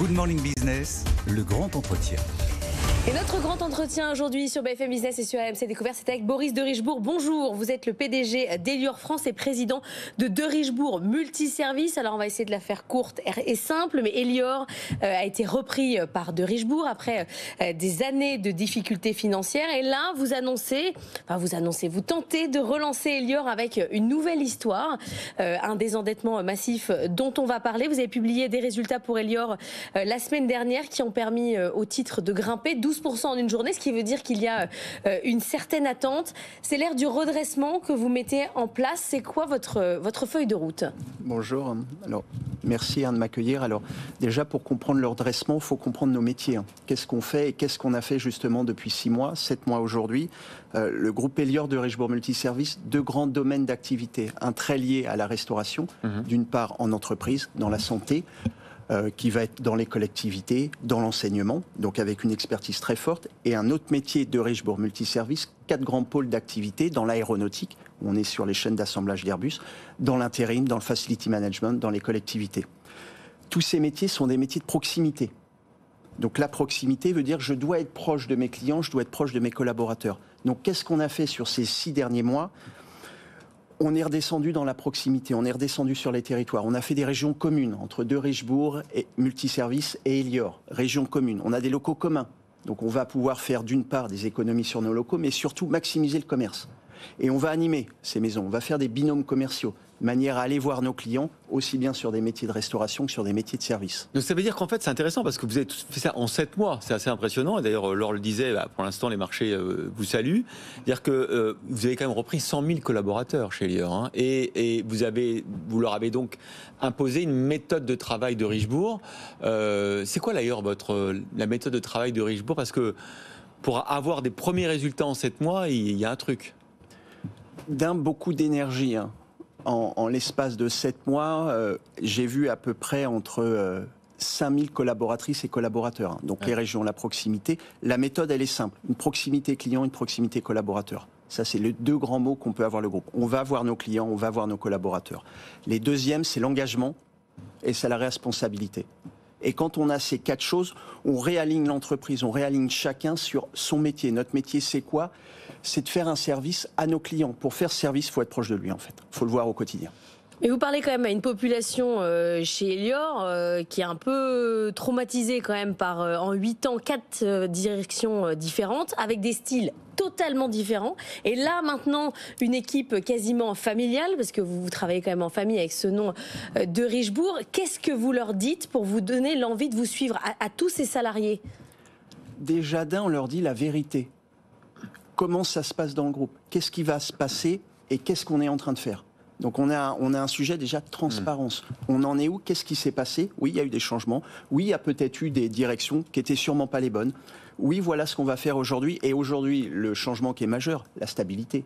Good Morning Business, le grand entretien. Et notre grand entretien aujourd'hui sur BFM Business et sur AMC Découvert, c'est avec Boris de Richebourg. Bonjour, vous êtes le PDG d'Elior France et président de De Richebourg Multiservice. Alors on va essayer de la faire courte et simple, mais Elior euh, a été repris par De Richebourg après euh, des années de difficultés financières. Et là, vous annoncez, enfin vous annoncez, vous tentez de relancer Elior avec une nouvelle histoire, euh, un désendettement massif dont on va parler. Vous avez publié des résultats pour Elior la semaine dernière qui ont permis au titre de grimper 12% en une journée, ce qui veut dire qu'il y a euh, une certaine attente. C'est l'ère du redressement que vous mettez en place. C'est quoi votre, votre feuille de route? Bonjour. Alors, merci hein, de m'accueillir. Alors, déjà, pour comprendre le redressement, il faut comprendre nos métiers. Hein. Qu'est-ce qu'on fait et qu'est-ce qu'on a fait justement depuis six mois, sept mois aujourd'hui? Euh, Le groupe Elior de Richebourg Multiservice, deux grands domaines d'activité. Un très lié à la restauration, mhm. d'une part en entreprise, dans la santé, euh, qui va être dans les collectivités, dans l'enseignement, donc avec une expertise très forte, et un autre métier de Richebourg Multiservice, quatre grands pôles d'activité dans l'aéronautique, où on est sur les chaînes d'assemblage d'Airbus, dans l'intérim, dans le facility management, dans les collectivités. Tous ces métiers sont des métiers de proximité. Donc la proximité veut dire je dois être proche de mes clients, je dois être proche de mes collaborateurs. Donc qu'est-ce qu'on a fait sur ces six derniers mois? On est redescendu dans la proximité, on est redescendu sur les territoires. On a fait des régions communes entre deux Richebourg et Multiservice et Elior. Régions communes. On a des locaux communs. Donc on va pouvoir faire d'une part des économies sur nos locaux, mais surtout maximiser le commerce. Et on va animer ces maisons, on va faire des binômes commerciaux manière à aller voir nos clients, aussi bien sur des métiers de restauration que sur des métiers de service. Donc ça veut dire qu'en fait c'est intéressant parce que vous avez fait ça en 7 mois, c'est assez impressionnant. Et d'ailleurs, Laure le disait, bah, pour l'instant les marchés euh, vous saluent. C'est-à-dire que euh, vous avez quand même repris 100 000 collaborateurs chez Lior. Hein, et, vous, leur avez donc imposé une méthode de travail de Richebourg. Euh, c'est quoi d'ailleurs votre, la méthode de travail de Richebourg? Parce que pour avoir des premiers résultats en 7 mois, il y a un truc. D'un beaucoup d'énergie. Hein en, l'espace de sept mois, euh, j'ai vu à peu près entre 5000 euh, collaboratrices et collaborateurs. Hein. Donc les régions, la proximité. La méthode, elle est simple. Une proximité client, une proximité collaborateur. Ça, c'est les deux grands mots qu'on peut avoir le groupe. On va voir nos clients, on va voir nos collaborateurs. Les deuxièmes, c'est l'engagement et c'est la responsabilité. Et quand on a ces quatre choses, on réaligne l'entreprise, on réaligne chacun sur son métier. Notre métier, c'est quoi? C'est de faire un service à nos clients. Pour faire service, il faut être proche de lui, en fait. Il faut le voir au quotidien. Mais vous parlez quand même à une population euh, chez Elior euh, qui est un peu traumatisée quand même par euh, en huit ans quatre directions différentes avec des styles totalement différents. Et là maintenant une équipe quasiment familiale parce que vous, travaillez quand même en famille avec ce nom de Richebourg. Qu'est-ce que vous leur dites pour vous donner l'envie de vous suivre à, à tous ces salariés? Déjà d'un, on leur dit la vérité. Comment ça se passe dans le groupe? Qu'est-ce qui va se passer et qu'est-ce qu'on est en train de faire? Donc on a, on a un sujet déjà de transparence. Hmm. On en est où? Qu'est-ce qui s'est passé? Oui, il y a eu des changements. Oui, il y a peut-être eu des directions qui étaient sûrement pas les bonnes. Oui, voilà ce qu'on va faire aujourd'hui. Et aujourd'hui, le changement qui est majeur, la stabilité.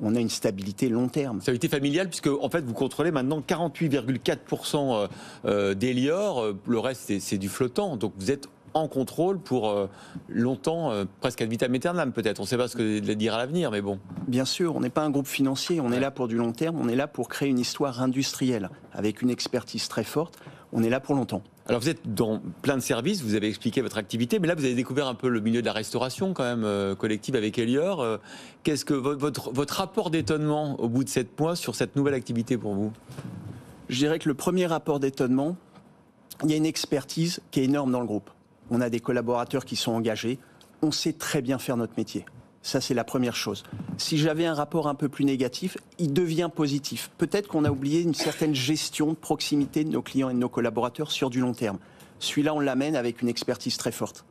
On a une stabilité long terme. Stabilité familiale, puisque en fait vous contrôlez maintenant 48,4% euh, euh, d'Elior. Euh, le reste c'est du flottant. Donc vous êtes en contrôle pour euh, longtemps, euh, presque ad vitam aeternam peut-être. On ne sait pas ce que dire à l'avenir, mais bon. Bien sûr, on n'est pas un groupe financier, on est là pour du long terme, on est là pour créer une histoire industrielle avec une expertise très forte. On est là pour longtemps. Alors vous êtes dans plein de services, vous avez expliqué votre activité, mais là vous avez découvert un peu le milieu de la restauration quand même euh, collective avec Elior. Qu'est-ce que votre, votre rapport d'étonnement au bout de sept mois sur cette nouvelle activité pour vous? Je dirais que le premier rapport d'étonnement, il y a une expertise qui est énorme dans le groupe on a des collaborateurs qui sont engagés, on sait très bien faire notre métier. Ça, c'est la première chose. Si j'avais un rapport un peu plus négatif, il devient positif. Peut-être qu'on a oublié une certaine gestion de proximité de nos clients et de nos collaborateurs sur du long terme. Celui-là, on l'amène avec une expertise très forte.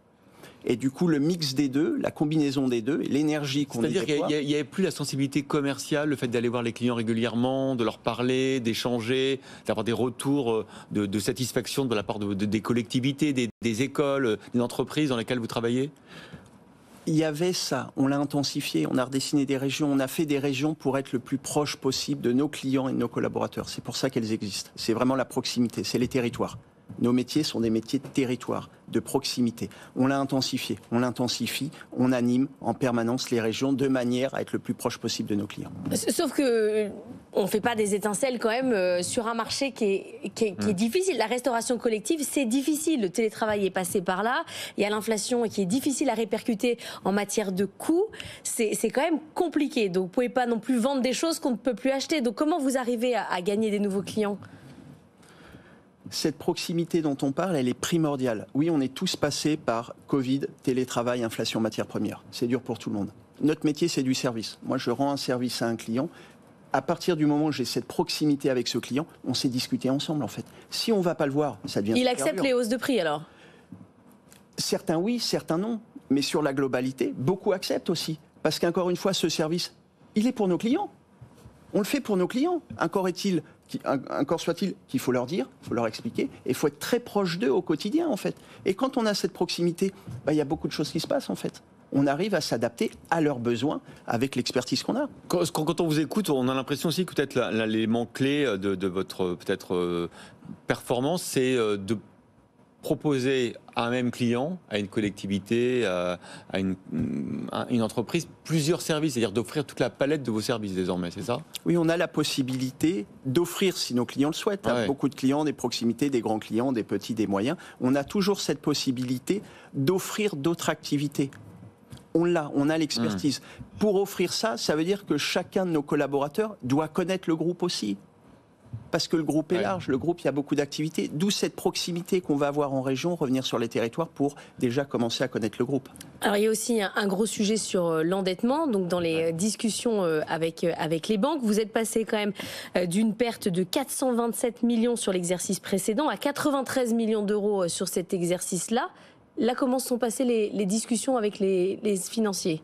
Et du coup, le mix des deux, la combinaison des deux, l'énergie qu'on C'est-à-dire qu'il n'y avait plus la sensibilité commerciale, le fait d'aller voir les clients régulièrement, de leur parler, d'échanger, d'avoir des retours euh, de, satisfaction de la part de, des collectivités, des, écoles, des entreprises dans lesquelles vous travaillez? Il y avait ça, on l'a intensifié, on a redessiné des régions, on a fait des régions pour être le plus proche possible de nos clients et de nos collaborateurs. C'est pour ça qu'elles existent. C'est vraiment la proximité, c'est les territoires. Nos métiers sont des métiers de territoire, de proximité. On l'a intensifié, on l'intensifie, on anime en permanence les régions de manière à être le plus proche possible de nos clients. Sauf que on ne fait pas des étincelles quand même euh, sur un marché qui est, qui est, Mm. difficile. La restauration collective, c'est difficile. Le télétravail est passé par là. Il y a l'inflation qui est difficile à répercuter en matière de coûts. C'est quand même compliqué. Donc, vous pouvez pas non plus vendre des choses qu'on ne peut plus acheter. Donc, comment vous arrivez à, à gagner des nouveaux clients? Cette proximité dont on parle, elle est primordiale. Oui, on est tous passés par Covid, télétravail, inflation matières premières. C'est dur pour tout le monde. Notre métier, c'est du service. Moi, je rends un service à un client. À partir du moment où j'ai cette proximité avec ce client, on s'est discuté ensemble, en fait. Si on ne va pas le voir, ça devient Il accepte dur. les hausses de prix alors? Certains oui, certains non. Mais sur la globalité, beaucoup acceptent aussi. Parce qu'encore une fois, ce service, il est pour nos clients. On le fait pour nos clients. Encore est-il, qui- encore soit-il qu'il faut leur dire, il faut leur expliquer, et il faut être très proche d'eux au quotidien, en fait. Et quand on a cette proximité, bah, il y a beaucoup de choses qui se passent, en fait. On arrive à s'adapter à leurs besoins avec l'expertise qu'on a. Quand, quand- on vous écoute, on a l'impression aussi que peut-être l'élément clé de, de votre euh, peut-être euh, performance, c'est euh, de proposer à un même client, à une collectivité, à, à une, à une entreprise, plusieurs services, c'est-à-dire d'offrir toute la palette de vos services désormais, c'est ça? Oui, on a la possibilité d'offrir, si nos clients le souhaitent, à Ouais. beaucoup de clients, des proximités, des grands clients, des petits, des moyens. On a toujours cette possibilité d'offrir d'autres activités. On l'a, on a l'expertise. Pour offrir ça, ça veut dire que chacun de nos collaborateurs doit connaître le groupe aussi. Parce que le groupe est large, le groupe, il y a beaucoup d'activités. D'où cette proximité qu'on va avoir en région, revenir sur les territoires pour déjà commencer à connaître le groupe. Alors il y a aussi un, gros sujet sur euh, l'endettement. Donc dans les euh, discussions euh, avec avec les banques, vous êtes passé quand même d'une perte de 427 millions sur l'exercice précédent à 93 millions d'euros sur cet exercice-là. Là, comment se sont passées les, les discussions avec les, les financiers?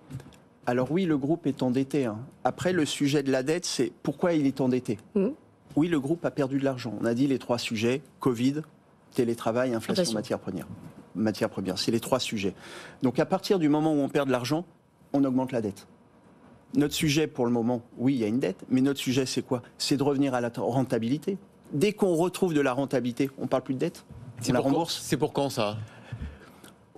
Alors oui, le groupe est endetté. hein. Après, le sujet de la dette, c'est pourquoi il est endetté? Mhm. Oui, le groupe a perdu de l'argent. On a dit les trois sujets Covid, télétravail, inflation, Inflation. matières premières. Matières premières, c'est les trois sujets. Donc à partir du moment où on perd de l'argent, on augmente la dette. Notre sujet pour le moment, oui, il y a une dette, mais notre sujet c'est quoi? C'est de revenir à la rentabilité. Dès qu'on retrouve de la rentabilité, on parle plus de dette? C'est On la rembourse? c'est pour quand ça?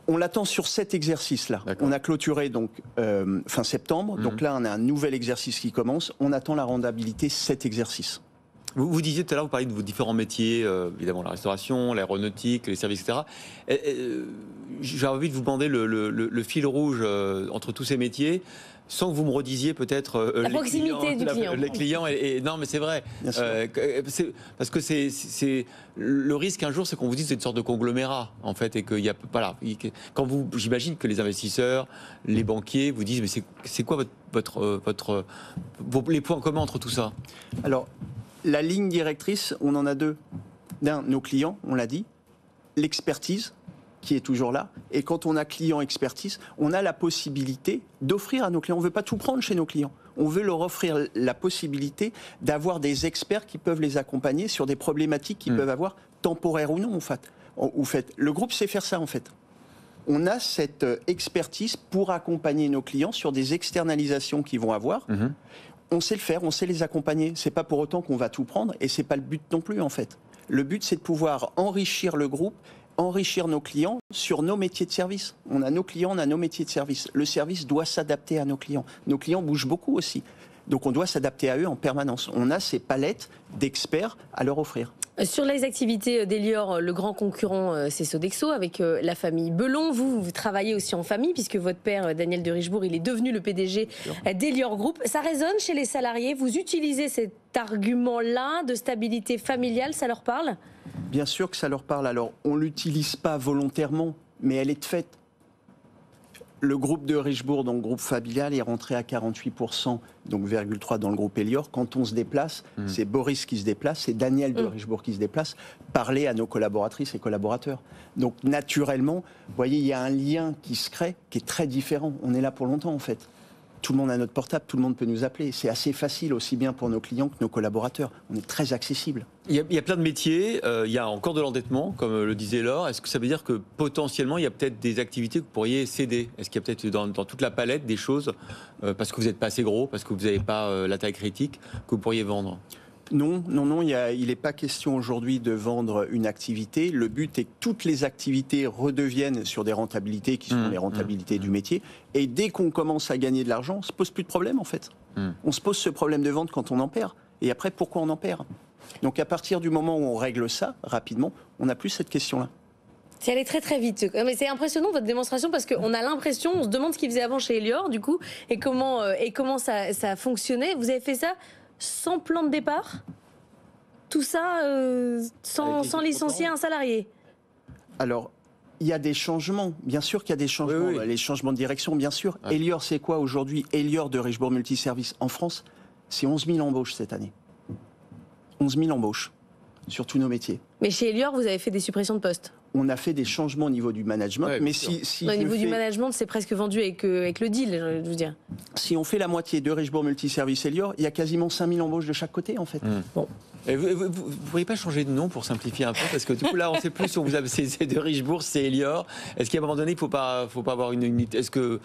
On l'attend sur cet exercice-là. On a clôturé donc euh, fin septembre. Mhm. Donc là, on a un nouvel exercice qui commence. On attend la rentabilité cet exercice. Vous, vous disiez tout à l'heure, vous parliez de vos différents métiers, euh, évidemment la restauration, l'aéronautique, les services, etc. Et, euh, J'ai envie de vous demander le, le- le- le fil rouge euh, entre tous ces métiers, sans que vous me redisiez peut-être euh, La les proximité clients, du la- client. les clients. Et, et- non, mais c'est vrai. Euh, parce que c'est, c'est le risque un jour, c'est qu'on vous dise que c'est une sorte de conglomérat en fait, et qu'il y a voilà. il- Quand vous, j'imagine que les investisseurs, les banquiers vous disent, mais c'est, quoi votre, votre, votre, vos- les points communs entre tout ça? Alors, la ligne directrice, on en a deux. D'un, nos clients, on l'a dit, l'expertise qui est toujours là. Et quand on a client expertise, on a la possibilité d'offrir à nos clients. On ne veut pas tout prendre chez nos clients. On veut leur offrir la possibilité d'avoir des experts qui peuvent les accompagner sur des problématiques qu'ils Mm. peuvent avoir, temporaires ou non, en fait. En- Ou fait. Le groupe sait faire ça, en fait. On a cette euh, expertise pour accompagner nos clients sur des externalisations qu'ils vont avoir on sait le faire, on sait les accompagner. C'est pas pour autant qu'on va tout prendre et c'est pas le but non plus en fait. Le but c'est de pouvoir enrichir le groupe, enrichir nos clients sur nos métiers de service. On a nos clients, on a nos métiers de service. Le service doit s'adapter à nos clients. Nos clients bougent beaucoup aussi. Donc on doit s'adapter à eux en permanence. On a ces palettes d'experts à leur offrir. Sur les activités d'Elior, le grand concurrent, euh, c'est Sodexo, avec euh, la famille Belon. Vous, vous travaillez aussi en famille, puisque votre père, euh, Daniel de Richebourg, il est devenu le PDG euh, d'Elior Group. Ça résonne chez les salariés? Vous utilisez cet argument-là de stabilité familiale, ça leur parle? Bien sûr que ça leur parle. Alors, on l'utilise pas volontairement, mais elle est de fait. Le groupe de Richebourg, donc groupe familial, est rentré à 48%, donc 0,3 dans le groupe Elior. Quand on se déplace, c'est Boris qui se déplace, c'est Daniel de Mm. Richebourg qui se déplace, parler à nos collaboratrices et collaborateurs. Donc, naturellement, vous voyez, il y a un lien qui se crée qui est très différent. On est là pour longtemps, en fait. Tout le monde a notre portable, tout le monde peut nous appeler. C'est assez facile, aussi bien pour nos clients que nos collaborateurs. On est très accessible. Il y, a, plein de métiers, euh, il y a encore de l'endettement, comme le disait Laure. Est-ce que ça veut dire que potentiellement, il y a peut-être des activités que vous pourriez céder? Est-ce qu'il y a peut-être dans, dans toute la palette des choses, euh, parce que vous n'êtes pas assez gros, parce que vous n'avez pas euh, la taille critique, que vous pourriez vendre? Non, non, non, il y a- il n'est pas question aujourd'hui de vendre une activité. Le but est que toutes les activités redeviennent sur des rentabilités qui sont Mmh, les rentabilités du métier. Et dès qu'on commence à gagner de l'argent, on se pose plus de problème en fait. Mmh. On se pose ce problème de vente quand on en perd. Et après, pourquoi on en perd? Donc à partir du moment où on règle ça rapidement, on n'a plus cette question-là. C'est allé très très vite. Mais c'est impressionnant votre démonstration parce qu'on a l'impression, on se demande ce qu'il faisait avant chez Elior, du coup, et comment, euh, et comment ça, ça fonctionnait. Vous avez fait ça sans plan de départ Tout ça euh, sans, sans licencier un salarié Alors, il y a des changements, bien sûr qu'il y a des changements, Oui, oui. les changements de direction, bien sûr. Ouais. Elior, c'est quoi aujourd'hui Elior de Richebourg Multiservice en France, c'est 11 000 embauches cette année. 11 000 embauches sur tous nos métiers. Mais chez Elior, vous avez fait des suppressions de postes. On a fait des changements au niveau du management, Ouais, mais si, Au niveau du management, c'est presque vendu avec, euh, avec le deal, je veux dire. si on fait la moitié de Richebourg Multiservice Elior, il y a quasiment 5 000 embauches de chaque côté en fait. Et vous, vous, vous- vous pourriez pas changer de nom pour simplifier un peu Parce que du coup, là, on sait plus si on vous a, c'est c'est de Richebourg, c'est Elior. Est-ce qu'à un moment donné, il faut pas, faut pas avoir une unité Est-ce que.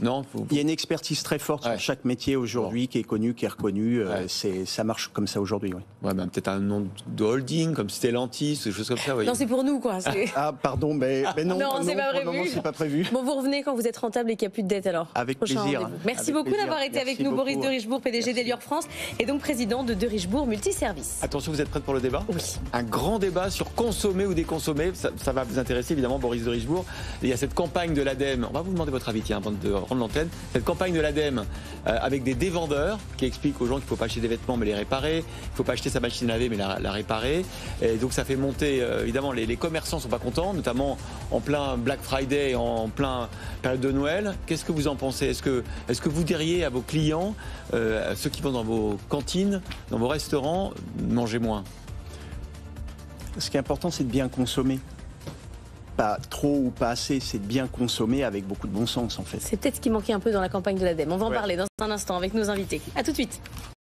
Non faut- Il y a une expertise très forte Ouais. sur chaque métier aujourd'hui qui est connu, qui est reconnu. euh, Ouais. c'est, ça marche comme ça aujourd'hui. oui. Ouais, ben, peut-être un nom de holding, comme Stellantis, des choses comme ça. oui. Non, c'est pour nous, quoi. c'est- Ah pardon, mais, mais non, Non, c'est pas prévu. moment, c'est pas prévu. Bon, vous revenez quand vous êtes rentable et qu'il n'y a plus de dette alors Avec Prochain plaisir. Merci Avec beaucoup d'avoir été Merci avec nous, Boris de Richebourg, PDG d'Elior France et donc président de De Richebourg Multiservice. Attention, vous êtes prête pour le débat Oui. Un grand débat sur consommer ou déconsommer. Ça, ça va vous intéresser évidemment, Boris de Richebourg. Il y a cette campagne de l'ADEME. On va vous demander votre avis, tiens, avant de rendre l'antenne. Cette campagne de l'ADEME euh, avec des dévendeurs qui expliquent aux gens qu'il ne faut pas acheter des vêtements mais les réparer. Il ne faut pas acheter sa machine à laver mais la, réparer. Et donc ça fait monter, euh, évidemment, les, commerçants sont pas contents, notamment en plein Black Friday, en plein période de Noël. Qu'est-ce que vous en pensez? Est-ce que, est que vous diriez à vos clients, euh, à ceux qui vont dans vos cantines, dans vos restaurants, mangez moins? Ce qui est important, c'est de bien consommer. Pas trop ou pas assez, c'est de bien consommer avec beaucoup de bon sens en fait. C'est peut-être ce qui manquait un peu dans la campagne de l'ADEME. On va en Ouais. parler dans un instant avec nos invités. À tout de suite.